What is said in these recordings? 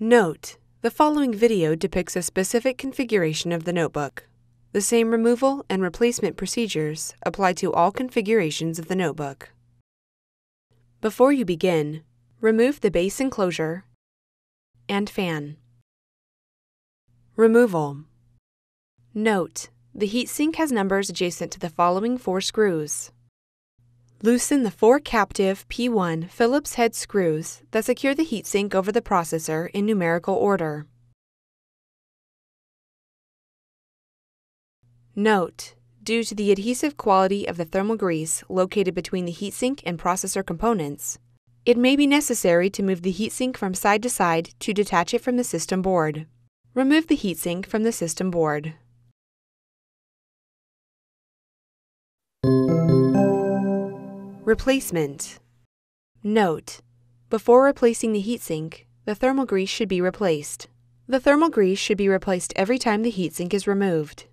Note: The following video depicts a specific configuration of the notebook. The same removal and replacement procedures apply to all configurations of the notebook. Before you begin, remove the base enclosure and fan. Removal Note: The heatsink has numbers adjacent to the following four screws. Loosen the four captive P1 Phillips head screws that secure the heatsink over the processor in numerical order. Note: Due to the adhesive quality of the thermal grease located between the heatsink and processor components, it may be necessary to move the heatsink from side to side to detach it from the system board. Remove the heatsink from the system board. Replacement Note: Before replacing the heatsink, the thermal grease should be replaced. The thermal grease should be replaced every time the heatsink is removed.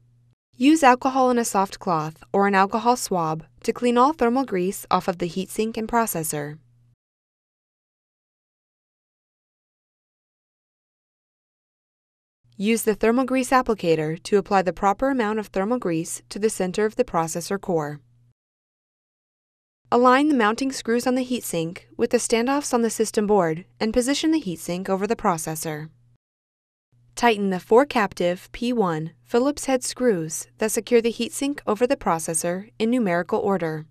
Use alcohol in a soft cloth or an alcohol swab to clean all thermal grease off of the heatsink and processor. Use the thermal grease applicator to apply the proper amount of thermal grease to the center of the processor core. Align the mounting screws on the heatsink with the standoffs on the system board and position the heatsink over the processor. Tighten the four captive P1 Phillips head screws that secure the heatsink over the processor in numerical order.